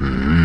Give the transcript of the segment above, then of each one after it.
Mm-hmm.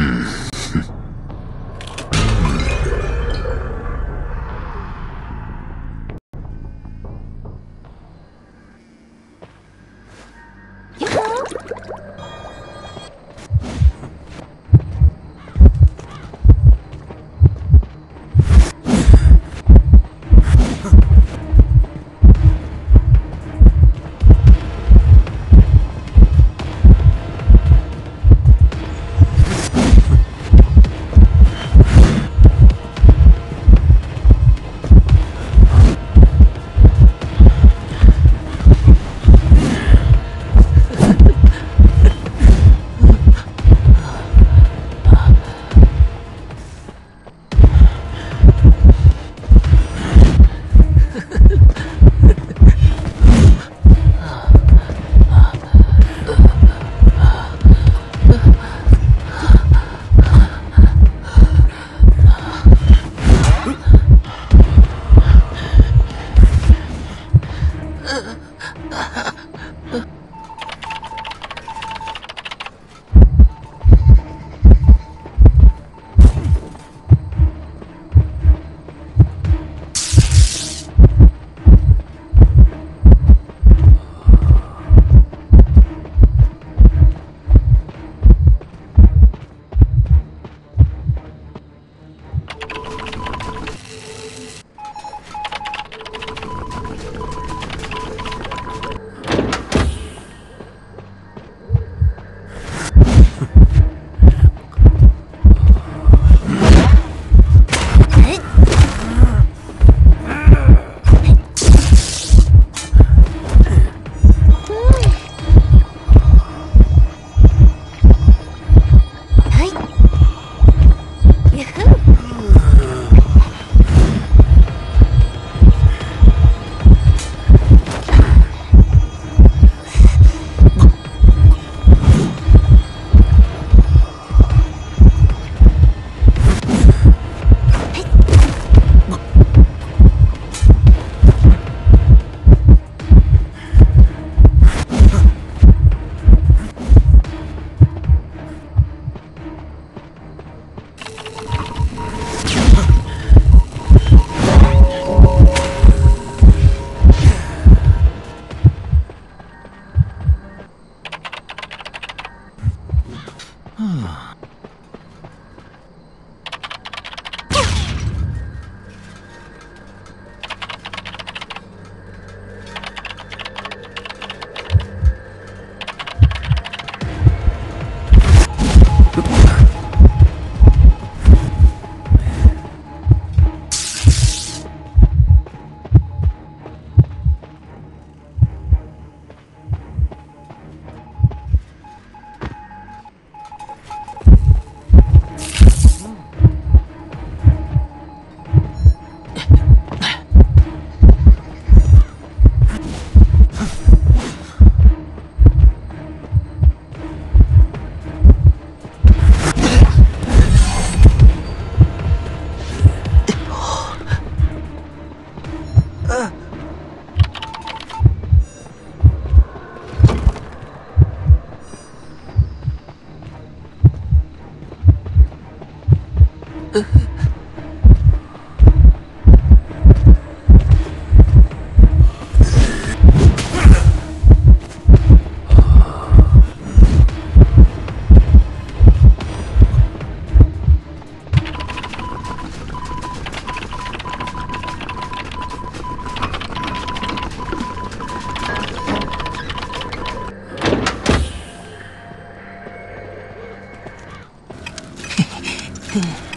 nothing.